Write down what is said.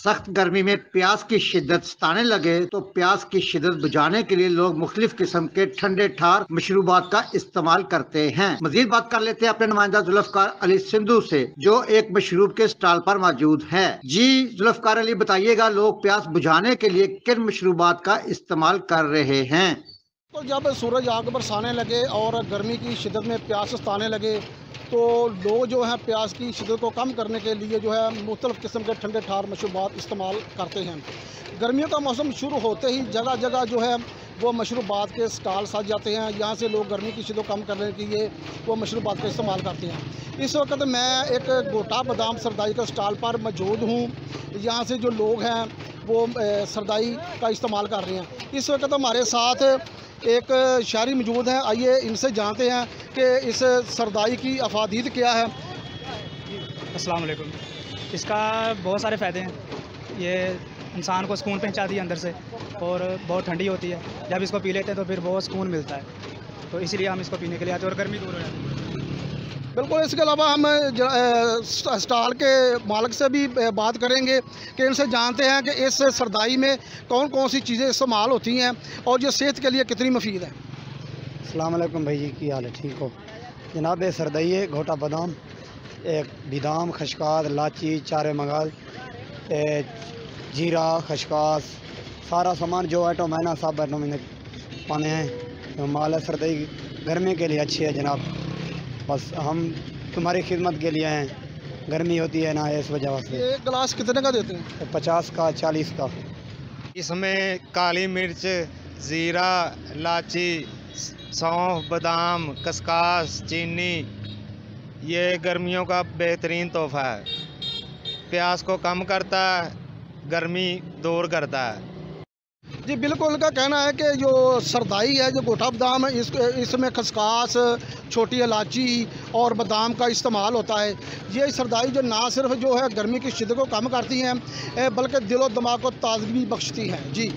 सख्त गर्मी में प्यास की शिद्दत सताने लगे तो प्यास की शिद्दत बुझाने के लिए लोग मुख्तलिफ़ किस्म के ठंडे ठार मशरूबात का इस्तेमाल करते हैं। मजीद बात कर लेते हैं अपने नुमाइंदा जुल्फकार अली सिंधु से, जो एक मशरूब के स्टॉल पर मौजूद है। जी, जुल्फकार अली, बताइएगा लोग प्यास बुझाने के लिए किन मशरूबात का इस्तेमाल कर रहे हैं? तो जब सूरज आग बरसाने लगे और गर्मी की शिदत में प्यास सताने लगे तो लोग जो है प्यास की शिदत को कम करने के लिए जो है मुख्तलिफ़ किस्म के ठंडे ठार मशरूबात इस्तेमाल करते हैं। गर्मियों का मौसम शुरू होते ही जगह जगह जो है वो मशरूबात के स्टॉल सज जाते हैं। यहाँ से लोग गर्मी की शिदत कम करने के लिए वो मशरूबात का इस्तेमाल करते हैं। इस वक्त मैं एक गोटा बादाम सरदाई के स्टॉल पर मौजूद हूँ। यहाँ से जो लोग हैं वो सरदाई का इस्तेमाल कर रहे हैं। इस वक्त हमारे साथ एक शायरी मौजूद है। आइए इनसे जानते हैं कि इस सरदाई की अफादीत क्या है। वालेकुम। इसका बहुत सारे फ़ायदे हैं। ये इंसान को सुकून पहुँचाती है अंदर से और बहुत ठंडी होती है। जब इसको पी लेते हैं तो फिर बहुत सुकून मिलता है। तो इसलिए हम इसको पीने के लिए आते हैं और गर्मी दूर हो जाती है। बिल्कुल, इसके अलावा हम स्टॉल के मालिक से भी बात करेंगे कि इनसे जानते हैं कि इस सरदाई में कौन कौन सी चीज़ें इस्तेमाल होती हैं और ये सेहत के लिए कितनी मुफीद है। अलैक्म भाई जी, की हाल है? ठीक हो? जनाब सरदई है, घोटा बादाम, एक बिदाम खशकास लाची, चारे मगाल जीरा खशकास सारा सामान जो आइटम है ना सब आइटम पाने हैं। तो माल सरदई, गर्मी के लिए अच्छी है जनाब। बस हम तुम्हारी खिदमत के लिए हैं। गर्मी होती है ना इस वजह से। एक गिलास कितने का देते हैं? पचास का चालीस का। इसमें काली मिर्च ज़ीरा लाची सौंफ बादाम कस्कास चीनी ये गर्मियों का बेहतरीन तोहफ़ा है। प्यास को कम करता है गर्मी दूर करता है। जी, बिल्कुल उनका कहना है कि जो सरदाई है, जो गोटा बादाम है इस इसमें खसखास, छोटी इलाची और बादाम का इस्तेमाल होता है। ये सरदाई जो ना सिर्फ़ जो है, गर्मी की शिद्दत को कम करती हैं बल्कि दिलो दिमाग को ताजगी बख्शती हैं। जी।